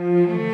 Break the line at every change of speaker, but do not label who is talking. Música